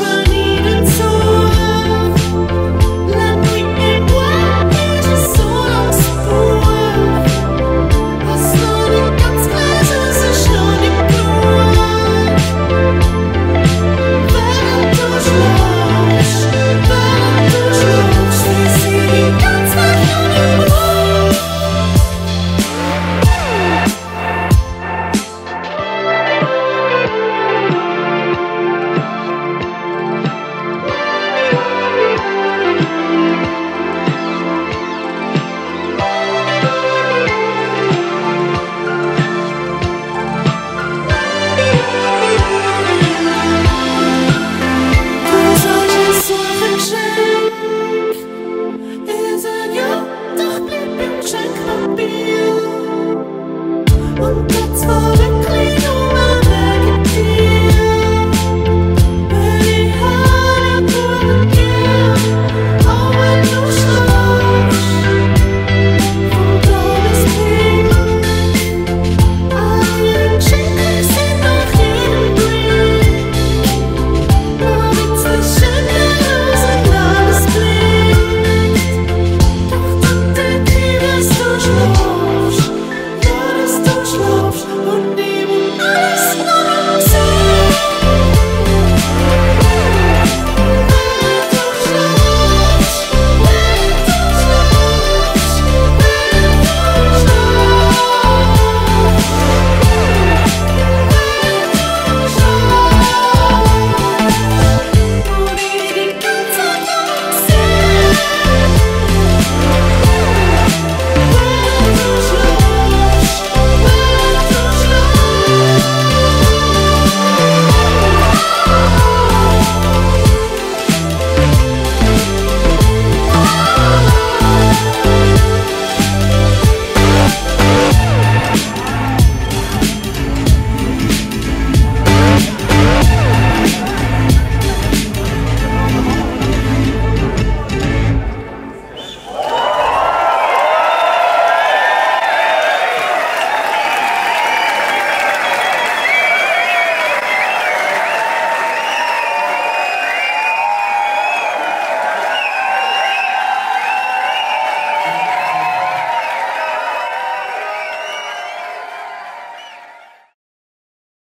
whisper und jetzt vor